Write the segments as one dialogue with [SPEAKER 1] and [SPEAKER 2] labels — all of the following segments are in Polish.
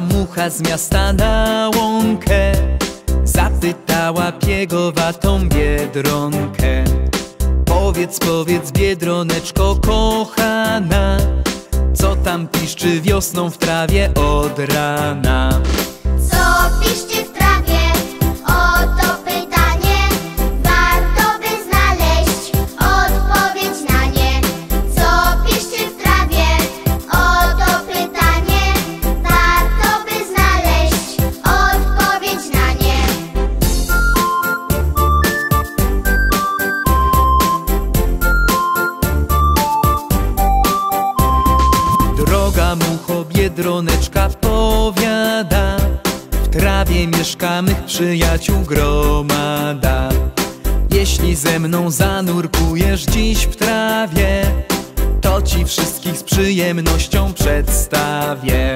[SPEAKER 1] mucha z miasta na łąkę Zapytała piegowatą biedronkę. Powiedz, powiedz biedroneczko kochana Co tam piszczy wiosną w trawie od rana?
[SPEAKER 2] Co piszczy
[SPEAKER 1] Droga mucho biedroneczka powiada. W trawie mieszka mych przyjaciół gromada. Jeśli ze mną zanurkujesz dziś w trawie To ci wszystkich z przyjemnością przedstawię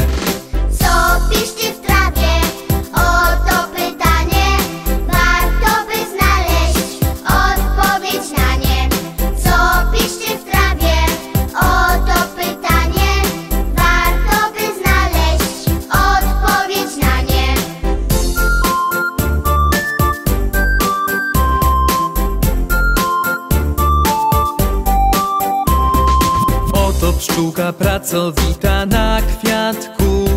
[SPEAKER 1] Oto pszczółka pracowita na kwiatku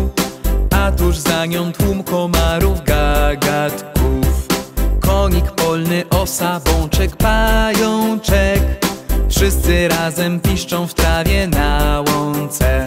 [SPEAKER 1] A tuż za nią tłum komarów gagatków. Konik polny, osa, bączek, pajączek. Wszyscy razem piszczą w trawie na łące